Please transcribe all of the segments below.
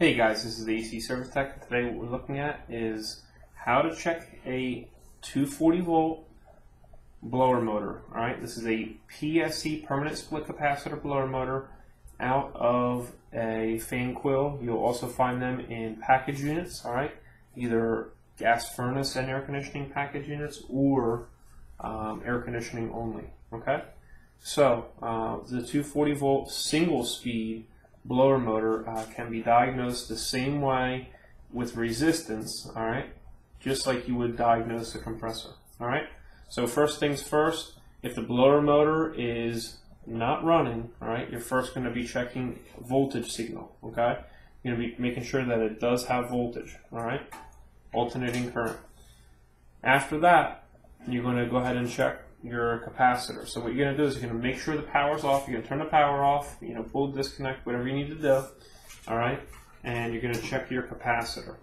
Hey guys, this is the AC Service Tech. Today what we're looking at is how to check a 240 volt blower motor. Alright, this is a PSC permanent split capacitor blower motor out of a fan coil. You'll also find them in package units, alright, either gas furnace and air conditioning package units or um, air conditioning only. Okay, so uh, the 240 volt single speed blower motor uh, can be diagnosed the same way with resistance, all right, just like you would diagnose a compressor, all right. So first things first, if the blower motor is not running, all right, you're first going to be checking voltage signal, okay. You're going to be making sure that it does have voltage, all right, alternating current. After that, you're going to go ahead and check your capacitor. So what you're going to do is you're going to make sure the power's off. You're going to turn the power off, you know, pull disconnect, whatever you need to do. All right, and you're going to check your capacitor.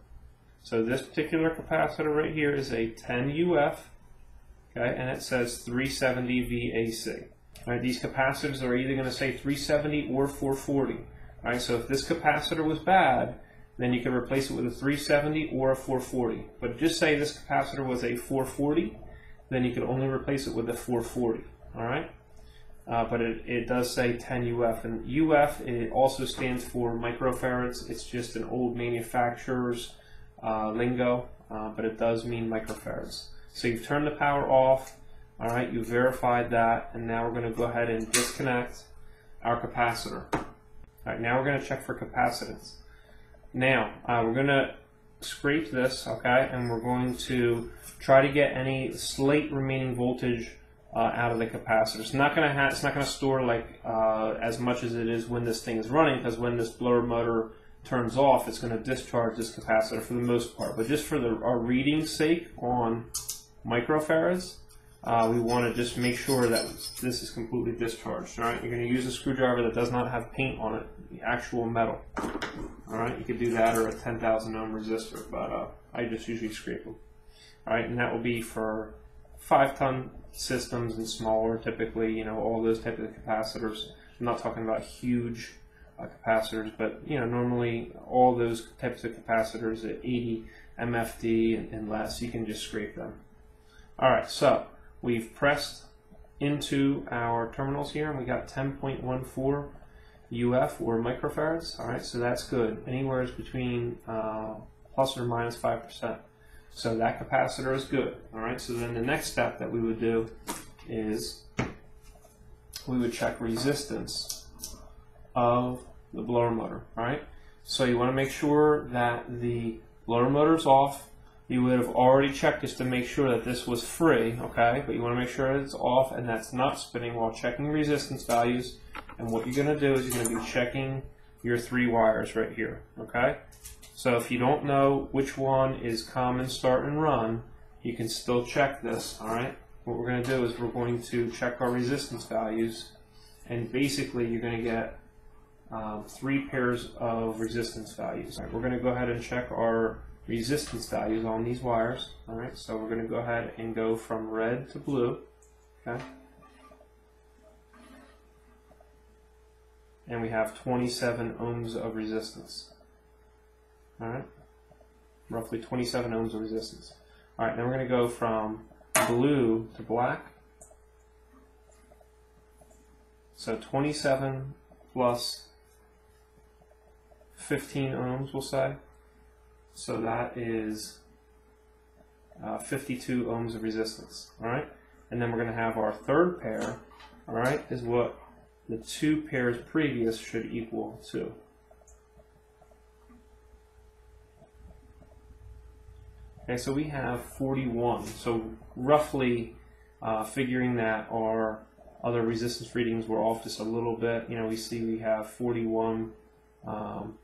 So this particular capacitor right here is a 10 UF, okay, and it says 370 VAC. All right, these capacitors are either going to say 370 or 440. All right, so if this capacitor was bad, then you can replace it with a 370 or a 440. But just say this capacitor was a 440, then you could only replace it with a 440. All right. Uh, but it, it does say 10 UF, and UF it also stands for microfarads. It's just an old manufacturer's uh, lingo, uh, but it does mean microfarads. So you've turned the power off. All right, you verified that, and now we're going to go ahead and disconnect our capacitor. All right, now we're going to check for capacitance. Now uh, we're going to scrape this, okay, and we're going to try to get any slight remaining voltage uh, out of the capacitor. It's not going to have, it's not going to store like uh, as much as it is when this thing is running because when this blower motor turns off, it's going to discharge this capacitor for the most part. But just for the, our reading sake on microfarads, uh, we want to just make sure that this is completely discharged. All right, you're going to use a screwdriver that does not have paint on it, the actual metal. All right, you could do that or a 10,000 ohm resistor, but uh, I just usually scrape them. All right, and that will be for five ton systems and smaller, typically, you know, all those types of capacitors. I'm not talking about huge uh, capacitors, but you know, normally all those types of capacitors at 80 MFD and, and less, you can just scrape them. All right, so we've pressed into our terminals here, and we got 10.14 UF or microfarads. All right, so that's good. Anywhere is between uh, plus or minus 5%. So that capacitor is good. All right, so then the next step that we would do is we would check resistance of the blower motor. All right, so you want to make sure that the blower motor is off. You would have already checked this to make sure that this was free, okay? But you want to make sure it's off and that's not spinning while checking resistance values. And what you're going to do is you're going to be checking your three wires right here, okay? So if you don't know which one is common start and run, you can still check this, all right? What we're going to do is we're going to check our resistance values, and basically you're going to get um, three pairs of resistance values. All right, we're going to go ahead and check our resistance values on these wires. All right, so we're going to go ahead and go from red to blue. Okay. And we have 27 ohms of resistance. Alright? Roughly 27 ohms of resistance. Alright, now we're going to go from blue to black. So 27 plus 15 ohms, we'll say. So that is uh, 52 ohms of resistance. Alright? And then we're going to have our third pair, alright, is what the two pairs previous should equal to. Okay, so we have 41. So roughly uh, figuring that our other resistance readings were off just a little bit, you know, we see we have 41, um,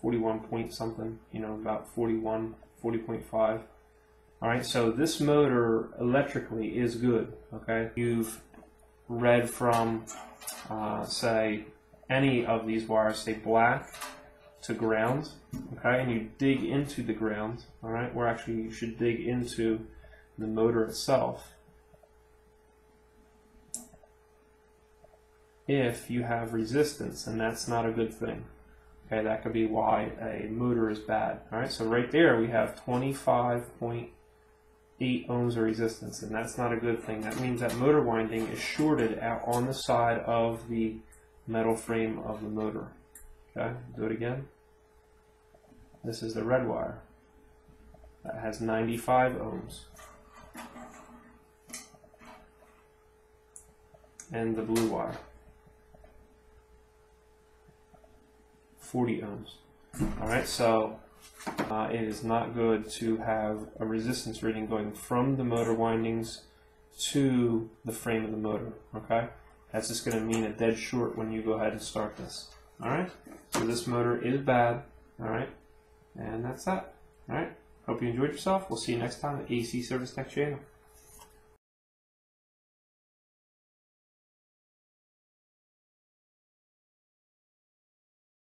41 point something, you know, about 41, 40.5. All right, so this motor electrically is good, okay? You've read from, uh, say, any of these wires, say black, to ground, okay, and you dig into the ground, all right, where actually you should dig into the motor itself. If you have resistance, and that's not a good thing. Okay, that could be why a motor is bad. All right, so right there we have 25.8 ohms of resistance, and that's not a good thing. That means that motor winding is shorted out on the side of the metal frame of the motor. Okay, do it again. This is the red wire. That has 95 ohms. And the blue wire. 40 ohms. Alright, so uh, it is not good to have a resistance reading going from the motor windings to the frame of the motor. Okay, that's just going to mean a dead short when you go ahead and start this. Alright, so this motor is bad. Alright, and that's that. Alright, hope you enjoyed yourself. We'll see you next time at AC Service Tech channel.